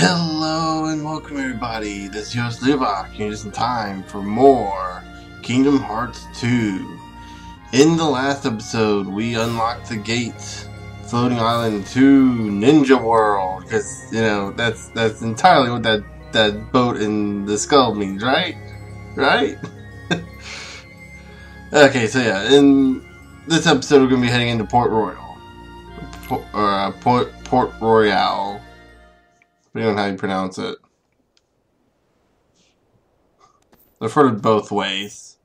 Hello and welcome everybody, this is Yost Livok, and just in time for more Kingdom Hearts 2. In the last episode, we unlocked the gates, floating island to Ninja World, because, you know, that's that's entirely what that, that boat in the skull means, right? Right? okay, so yeah, in this episode we're going to be heading into Port Royal. Port, uh, Port, Port Royale depending on how you pronounce it. I've heard it both ways.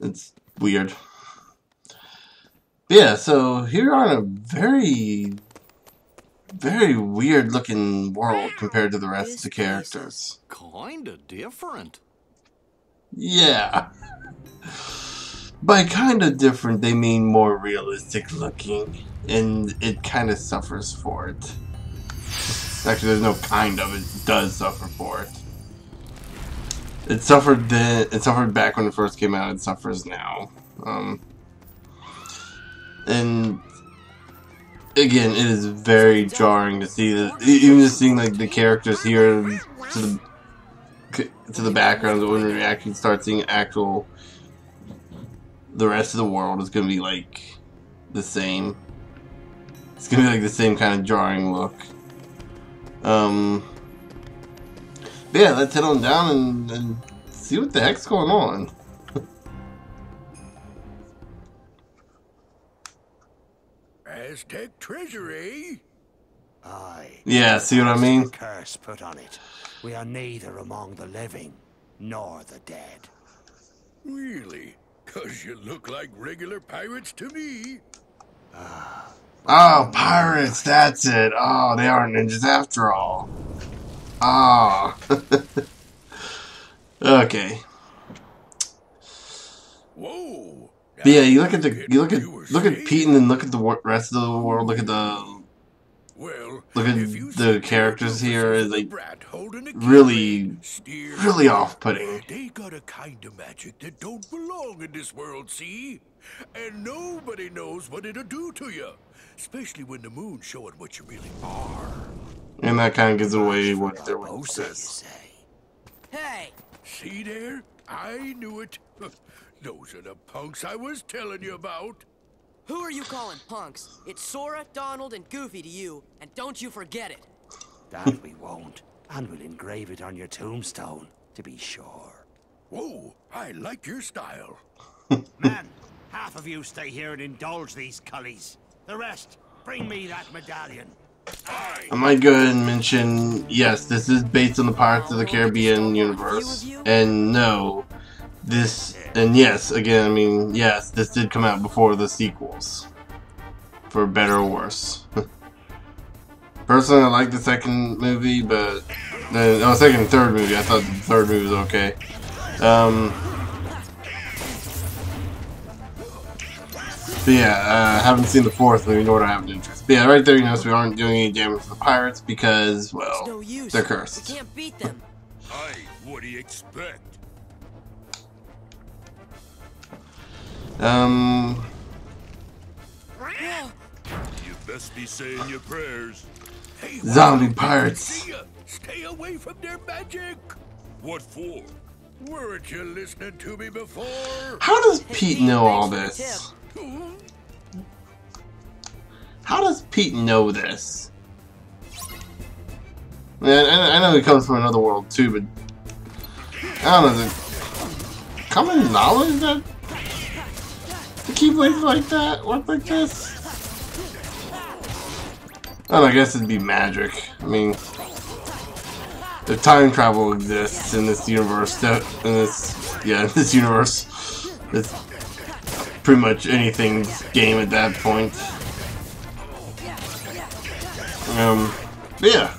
It's weird. Yeah, so here on a very, very weird looking world compared to the rest of the characters. Kinda different. Yeah. By kinda different, they mean more realistic looking, and it kinda suffers for it. Actually, there's no kind of. It does suffer for it. It suffered. It suffered back when it first came out. It suffers now. Um, and again, it is very jarring to see that. Even just seeing like the characters here to the to the background when we actually start seeing actual. The rest of the world is gonna be like the same. It's gonna be like the same kind of jarring look. Um, yeah, let's head on down and, and see what the heck's going on. Aztec treasury? Aye. Yeah, see what I mean? Curse put on it. We are neither among the living nor the dead. Really? Cause you look like regular pirates to me. Oh, pirates, that's it. Oh, they aren't ninjas after all. Ah. okay. Whoa. But yeah, you look at the you look at look at Pete and then look at the rest of the world. Look at the Well, look at the characters here, like, really- really off-putting. They got a kind of magic that don't belong in this world, see? And nobody knows what it'll do to you. Especially when the moon's showing what you really are. and that kind of gives away what Barbossa, their you weakness is. say? Hey, See there? I knew it. Those are the punks I was telling you about. who are you calling punks? It's Sora, Donald, and Goofy to you, and don't you forget it. That we won't. And we'll engrave it on your tombstone, to be sure. Whoa, I like your style. Man, half of you stay here and indulge these cullies. The rest, bring me that medallion. I might go ahead and mention, yes, this is based on the Pirates of the Caribbean universe. And no, this, and yes, again, I mean, yes, this did come out before the sequels. For better or worse. Personally, I like the second movie, but, the, oh, second and third movie, I thought the third movie was okay. Um, But yeah, uh, haven't seen the fourth movie, nor do I have an interest. But yeah, right there, you notice we aren't doing any damage to the pirates because, well, no use. they're cursed. cursed. can't beat them. I, what do you expect? Um, You best be saying your prayers. Hey, Zombie pirates. Stay away from their magic. What for? Weren't you listening to me before? how does Pete Pete, know all thanks for this? How does Pete know this? Man, I, know he comes from another world too, but I don't know. The common knowledge that the Keyblades like that work like this. I know, I guess it'd be magic. I mean, if time travel exists in this universe, in this yeah, in this universe, pretty much anything's game at that point. Um, yeah.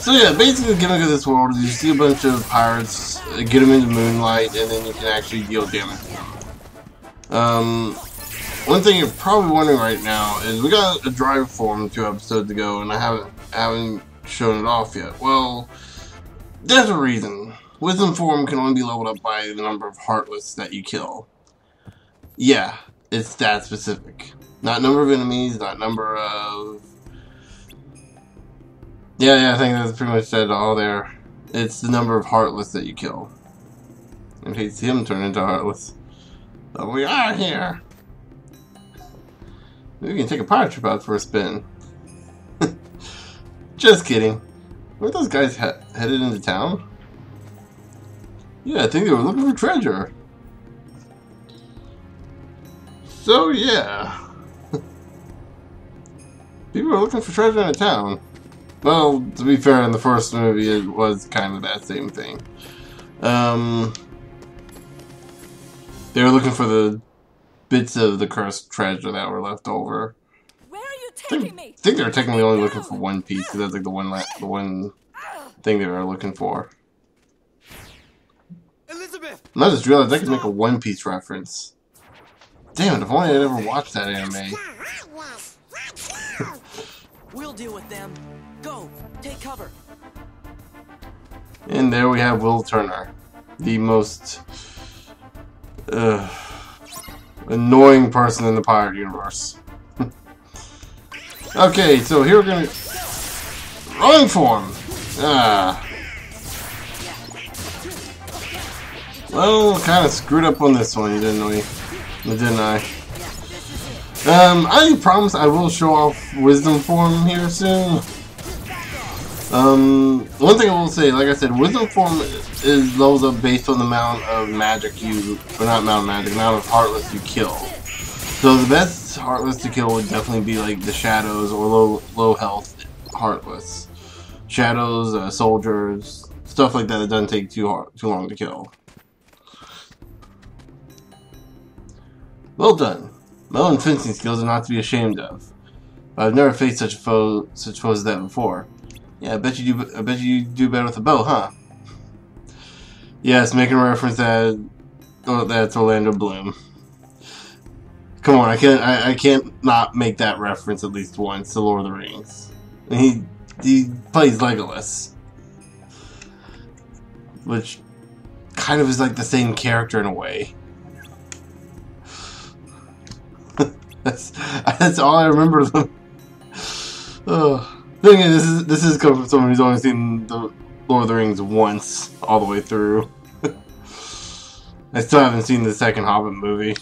So yeah, basically the gimmick of this world is you see a bunch of pirates, uh, get them into moonlight, and then you can actually deal damage to them. Um, one thing you're probably wondering right now is we got a drive form two episodes ago, and I haven't haven't shown it off yet. Well, there's a reason. Wisdom form can only be leveled up by the number of heartless that you kill. Yeah, it's that specific. Not number of enemies, not number of Yeah, yeah, I think that's pretty much said all there. It's the number of Heartless that you kill. In case him turn into Heartless. But we are here! We can take a pirate trip out for a spin. Just kidding. Were those guys he headed into town? Yeah, I think they were looking for treasure. So, yeah. People are looking for treasure in a town. Well, to be fair, in the first movie, it was kind of that same thing. Um, they were looking for the bits of the cursed treasure that were left over. Where are you I taking think, me? I think they were technically only looking for one piece, because that's like the one, la the one thing they were looking for. Elizabeth! And I just realized I could make a One Piece reference. Damn it, if only I'd ever watched that anime. We'll deal with them. Go, take cover. And there we have Will Turner. The most uh, annoying person in the pirate universe. okay, so here we're gonna run for him. Ah. Well, kind of screwed up on this one, didn't we? Didn't I? Um, I promise I will show off Wisdom Form here soon. Um, one thing I will say, like I said, Wisdom Form is levels up based on the amount of magic you, or not amount of magic, amount of Heartless you kill. So the best Heartless to kill would definitely be like the Shadows or low low health Heartless. Shadows, uh, Soldiers, stuff like that that doesn't take too hard, too long to kill. Well done. My own fencing skills are not to be ashamed of. But I've never faced such a foe, such foes as that before. Yeah, I bet you do. I bet you do better with a bow, huh? Yes, making reference that. Oh, that's Orlando Bloom. Come on, I can't. I, I can't not make that reference at least once to Lord of the Rings. He he plays Legolas, which kind of is like the same character in a way. That's that's all I remember. Oh. Thing is, this is this is coming from someone who's only seen the Lord of the Rings once, all the way through. I still haven't seen the second Hobbit movie.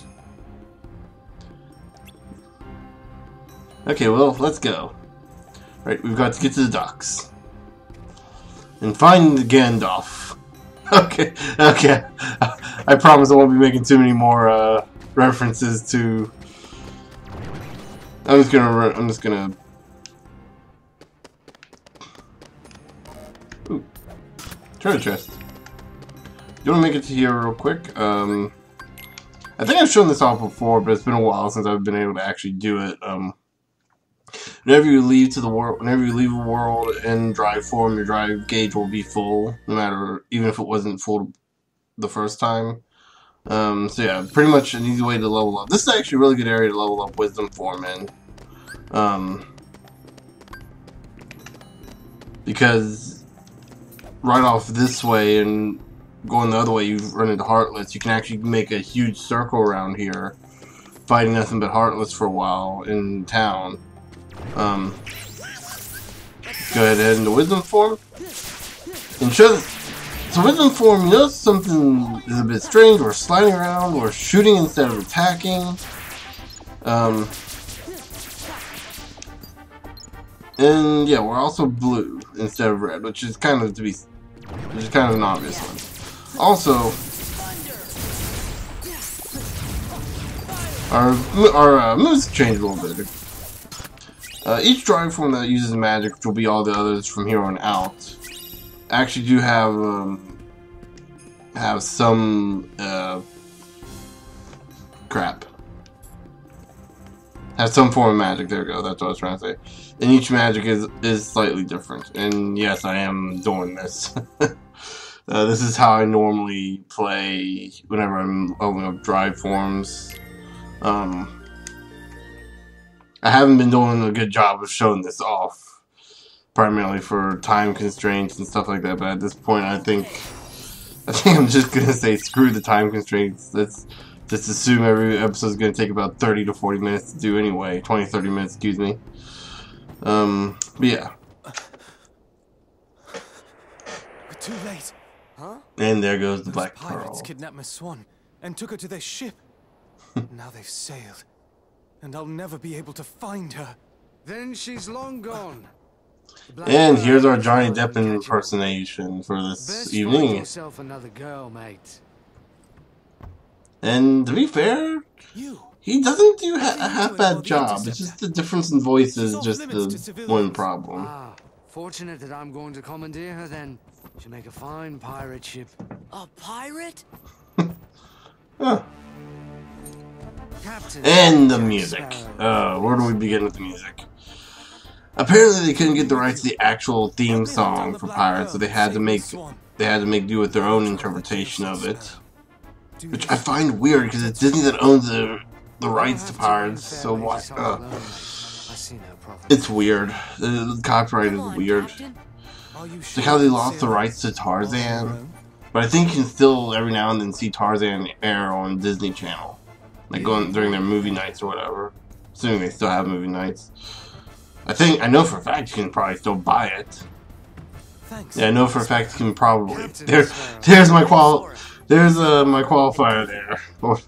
Okay, well, let's go. Right, we've got to get to the docks. And find Gandalf. Okay, okay. I promise I won't be making too many more uh, references to. I'm just gonna. I'm just gonna. Ooh, treasure chest. You want to make it to here real quick? Um, I think I've shown this off before, but it's been a while since I've been able to actually do it. Um, whenever you leave to the world, whenever you leave a world in drive form, your drive gauge will be full, no matter even if it wasn't full the first time. Um, so yeah, pretty much an easy way to level up. This is actually a really good area to level up Wisdom Form in. Um, because right off this way and going the other way, you run into Heartless. You can actually make a huge circle around here, fighting nothing but Heartless for a while in town. Um, go ahead and into Wisdom Form. And show so Wisdom Form, you notice something is a bit strange. We're sliding around, we're shooting instead of attacking. Um, and yeah, we're also blue instead of red, which is kind of to be, which is kind of an obvious one. Also, our our uh, moves change a little bit. Uh, each drawing form that uses magic, which will be all the others from here on out, actually do have um, have some uh, crap. Have some form of magic. There we go. That's what I was trying to say. And each magic is is slightly different. And yes, I am doing this. uh, this is how I normally play whenever I'm leveling up drive forms. Um, I haven't been doing a good job of showing this off, primarily for time constraints and stuff like that. But at this point, I think I think I'm just gonna say screw the time constraints. Let's just assume every episode is gonna take about 30 to 40 minutes to do anyway. 20, 30 minutes, excuse me. Um, but yeah. We're Too late. Huh? And there goes the Those Black pirates Pearl. kidnapped Miss Swann and took her to their ship. now they've sailed, and I'll never be able to find her. Then she's long gone. The Black And here's our Johnny Depp impersonation for this evening. girl, mate. And to be fair, he doesn't do ha- a half bad job. It's just the difference in voice is just the one problem. Ah, fortunate that I'm going to commandeer her then. She'll make a fine pirate ship. A pirate? Huh. Captain. And the music. Uh, where do we begin with the music? Apparently, they couldn't get the rights to the actual theme song for Pirates, so they had to make they had to make do with their own interpretation of it, which I find weird because it's Disney that owns the the rights to Pirates. So why? Uh, it's weird. The copyright is weird. Like how they lost the rights to Tarzan, but I think you can still every now and then see Tarzan air on Disney Channel, like going during their movie nights or whatever. Assuming they still have movie nights. I think I know for a fact you can probably still buy it. Thanks. Yeah, I know for a fact you can probably. Captain There, there's my qual. There's uh, my qualifier there. Or,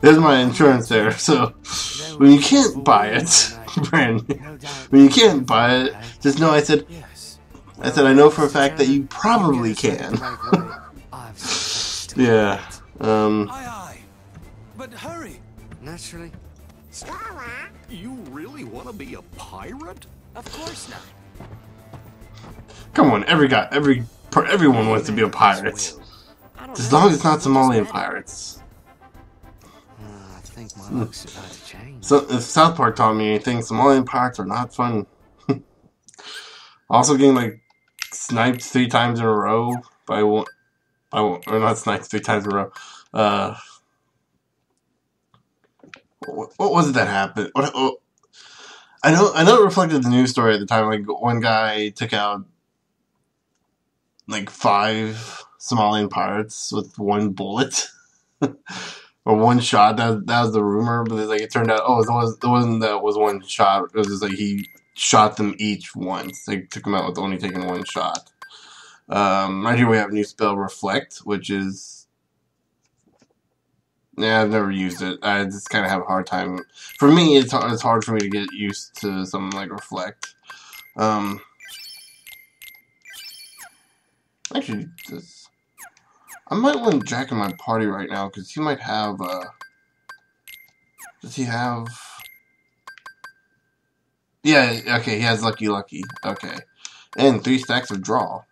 there's my insurance there. So when you can't buy it, Brandon, No doubt. when you can't buy it, just know I said I said I know for a fact that you probably can. Yeah. Um. Aye, aye. But hurry. Naturally. You really want to be a pirate? Of course not. Come on, every guy, every everyone wants to be a pirate. As long as it's not Just Somalian pirates. Ah, I think my luck's about to change. So if South Park taught me anything, Somalian pirates are not fun. also getting like sniped three times in a row by one, I by one or not sniped three times in a row. Uh, what, what was it that happened? What, oh, I know, I know it reflected the news story at the time. Like one guy took out like five Somalian pirates with one bullet. or one shot. That that was the rumor, but like it turned out, oh, it was it wasn't that was one shot. It was just like he shot them each once. They took them out with only taking one shot. Um, right here we have new spell, Reflect, which is yeah, I've never used it. I just kind of have a hard time. For me, it's it's hard for me to get used to something like Reflect. Um, actually, this. I might want Jack in my party right now because he might have. Uh, does he have? Yeah. Okay. He has Lucky Lucky. Okay, and three stacks of Draw.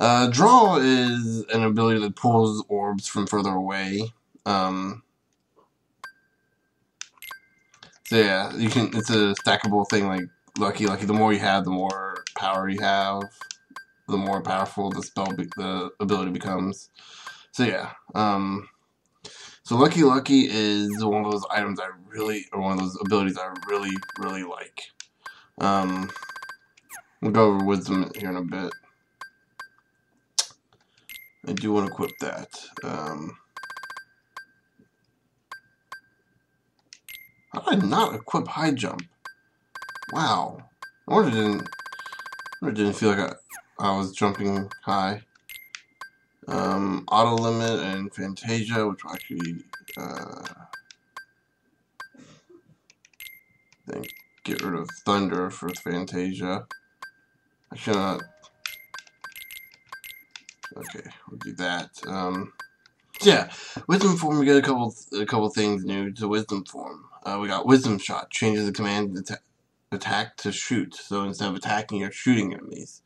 Uh, draw is an ability that pulls orbs from further away. Um, so yeah, you can. It's a stackable thing like Lucky Lucky. The more you have, the more power you have the more powerful the spell the ability becomes. So yeah, um, so Lucky Lucky is one of those items I really, or one of those abilities I really, really like. Um, we'll go over Wisdom here in a bit. I do want to equip that. Um, I not equip High Jump? Wow. I wonder didn't, I didn't feel like I, I was jumping high. Um, auto limit and Fantasia, which actually uh, then get rid of Thunder for Fantasia. I should not. Okay, we'll do that. Um, yeah, Wisdom Form. We got a couple a couple things new to Wisdom Form. Uh, we got Wisdom Shot changes the command atta- attack to shoot. So instead of attacking, you're shooting enemies.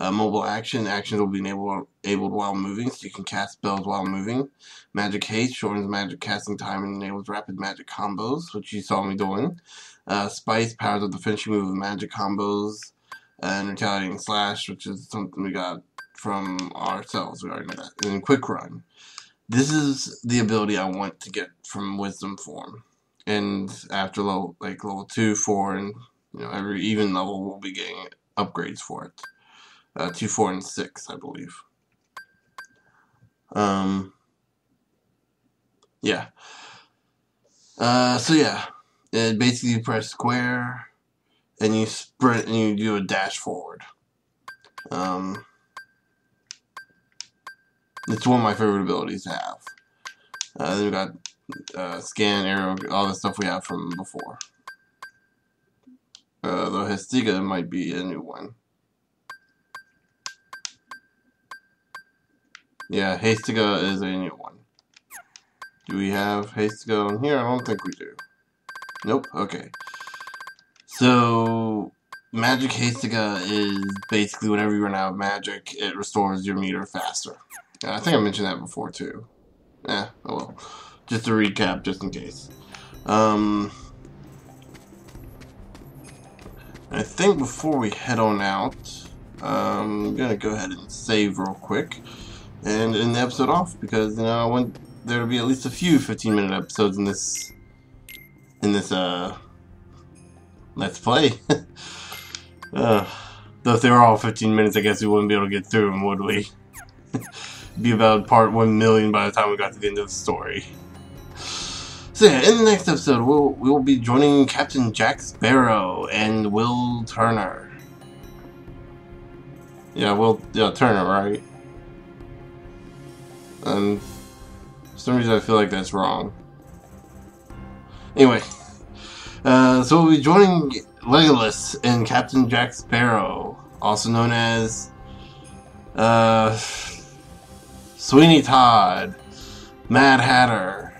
Uh, mobile action actions will be enabled, while moving, so you can cast spells while moving. Magic haste shortens magic casting time and enables rapid magic combos, which you saw me doing. Uh, Spice powers up the finishing move of magic combos, and retaliating slash, which is something we got from ourselves. We already know that. And quick run. This is the ability I want to get from Wisdom Form, and after level like level two, four, and you know every even level, we'll be getting upgrades for it uh, two, four, and six, I believe. Um, yeah. Uh, so yeah, it basically you press square, and you sprint, and you do a dash forward. Um, It's one of my favorite abilities to have. Uh, then we got uh, scan, arrow, all the stuff we have from before. Uh, though Hastega might be a new one. Yeah, Hastega is a new one. Do we have Hastega on here? I don't think we do. Nope, okay. So, Magic Hastega is basically whenever you run out of magic, it restores your meter faster. I think I mentioned that before too. Yeah, oh well. Just to recap, just in case. Um, I think before we head on out, um, I'm gonna go ahead and save real quick and end the episode off because you know I want there to be at least a few 15 minute episodes in this in this uh let's play. uh, though if they were all 15 minutes, I guess we wouldn't be able to get through them, would we? be about part 1 million by the time we got to the end of the story. So yeah, in the next episode, we'll, we'll be joining Captain Jack Sparrow and Will Turner. Yeah, Will yeah, Turner, right? And for some reason I feel like that's wrong. Anyway, uh, so we'll be joining Legolas and Captain Jack Sparrow, also known as uh, Sweeney Todd, Mad Hatter,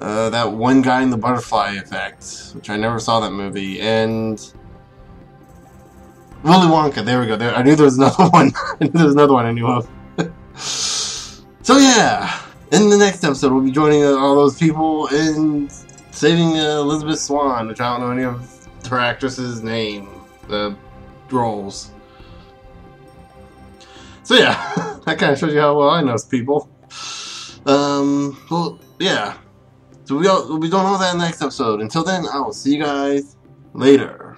uh, that one guy in the Butterfly Effect, which I never saw that movie, and Willy Wonka. There we go. There, I knew there was another one. I knew there was another one I knew of. so yeah, in the next episode, we'll be joining uh, all those people in saving uh, Elizabeth Swann, which I don't know any of her actress's name, the roles. So yeah, that kind of shows you how well I know people. Um, well, yeah. So we'll, we'll be doing all that in the next episode. Until then, I will see you guys later.